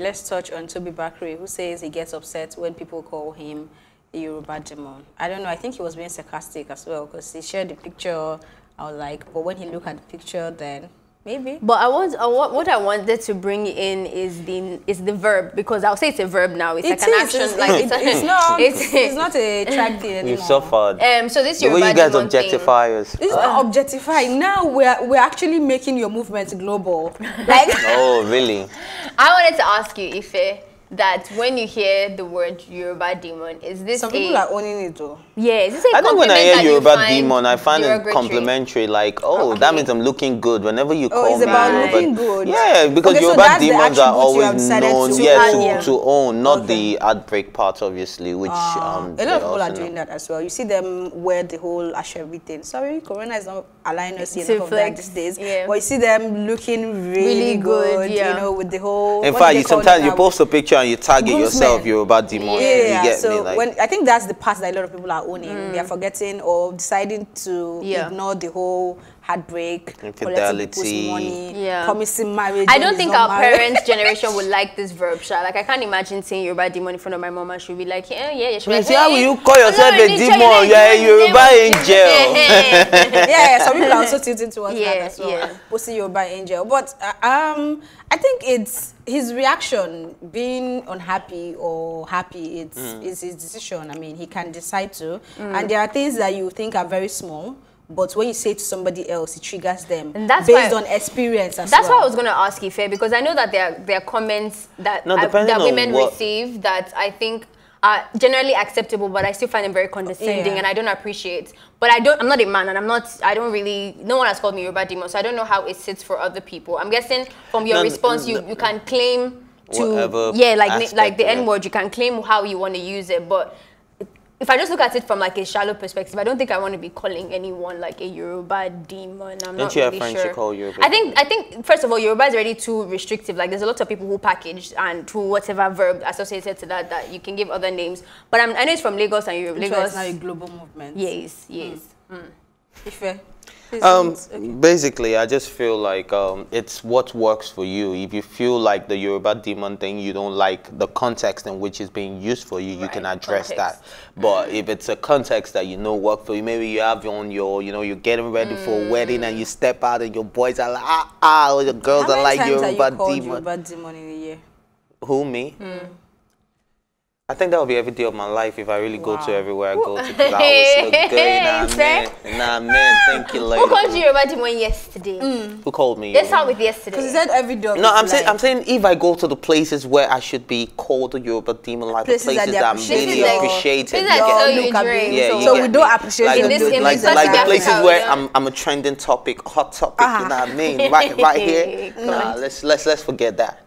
Let's touch on Tobi Bakre, who says he gets upset when people call him a Yoruba demon. I don't know, I think he was being sarcastic as well because he shared the picture. I was like, but when he looked at the picture, then maybe. But I want, I want what I wanted to bring in is the is the verb because I'll say it's a verb now. It's It like an action. It's, like it- it's not. It's, it's, not a track thing anymore. You've suffered. um. So this the way Yoruba you guys demon thing- objectify us. It's not objectifying. Now we're we're actually making your movement global. Like Oh, really? I wanted to ask you, Ife, that when you hear the word Yoruba demon, is this some a people are owning it though. yeah? Is this a I think when I hear that you Yoruba demon, I find it complimentary. Like, oh, that means I'm looking good. Whenever you call Oh, it's me about Yoruba, looking good. Yeah, because Okay, so Yoruba that's the demons are always known, to yeah, to, yeah. to own, not Okay. the outbreak part, obviously, which um, a lot of people also are doing know. that as well. You see them wear the whole Ashebi thing. Sorry, Corona is not allowing us To enough of that flex, these days. yeah. But you see them looking really, Really good, good, yeah. you know, with the whole. In fact, you sometimes you post a picture and you target Groomsmen. yourself Yoruba demon. Yeah, you get so me? Like, when I think that's the part that a lot of people are owning. They are mm. forgetting or deciding to Yeah. ignore the whole heartbreak, collecting people's Infidelity. money, Yeah. promising marriage. I don't think our marriage. parents' generation would like this verb, Sha. Like I can't imagine saying Yoruba demon in front of my mom and she'll be like, yeah, yeah, yeah. She'll be like, Please, how will "Eh, you call yourself a demon? Nijo, You're a in the Yoruba name of Jesus." angel. Eh, yeah, some people are also tilting towards Yeah, that as well. yeah. Posting Yoruba angel. But uh, um, I think it's his reaction, being unhappy or happy, it's, Mm. it's his decision. I mean, he can decide to. Mm. And there are things that you think are very small, but when you say it to somebody else, it triggers them And that's based why- on experience as That's well. why I was going to ask you, Fair, because I know that there are, there are comments that, No, uh, I- that women what- receive that I think are generally acceptable, but I still find them very condescending Yeah. and I don't appreciate. But I don't, I'm not a man and I'm not, I don't really, no one has called me Yoruba demon, so I don't know how it sits for other people. I'm guessing from your No, response, you, no. you can claim to, Whatever yeah, like, aspect like the. N word, you can claim how you want to use it, but if I just look at it from like a shallow perspective, I don't think I want to be calling anyone like a Yoruba demon. I'm not you have really friends sure. you call Yoruba I think I think first of all, Yoruba is already too restrictive. Like there's a lot of people who package and who whatever verb associated to that that you can give other names. But I'm, I know it's from Lagos and Europe. That's why Lagos. it's now a global movement. Yes, yes. Hmm. Hmm. Ife, please Um, okay. basically, I just feel like um, it's what works for you. If you feel like the Yoruba demon thing, you don't like the context in which it's being used for you, you can address context. that. But if it's a context that you know work for you, maybe you have on your, you know, you're getting ready for a wedding and you step out and your boys are like, ah, ah, or the girls How are like times are Yoruba you demon. Yoruba demon in a year? Who, me? I think that would be every day of my life if I really go to everywhere I go to. 'cause I always look good. Nah, man. Nah, man. Thank you, lady. Who called you Yoruba demon yesterday? Who called me? Let's start with yesterday. Because he said every day of No, I'm saying life. I'm saying if I go to the places where I should be called a Yoruba demon, like Places the that places they that, I'm appreciate really your- appreciated. places that yeah. you look at me. Yeah, so- So we don't appreciate like, your this the- image, like, like the the places where. I'm I'm a trending topic, hot topic. Ah. You know what I mean? Right, right here. Nah, let's let's let's forget that.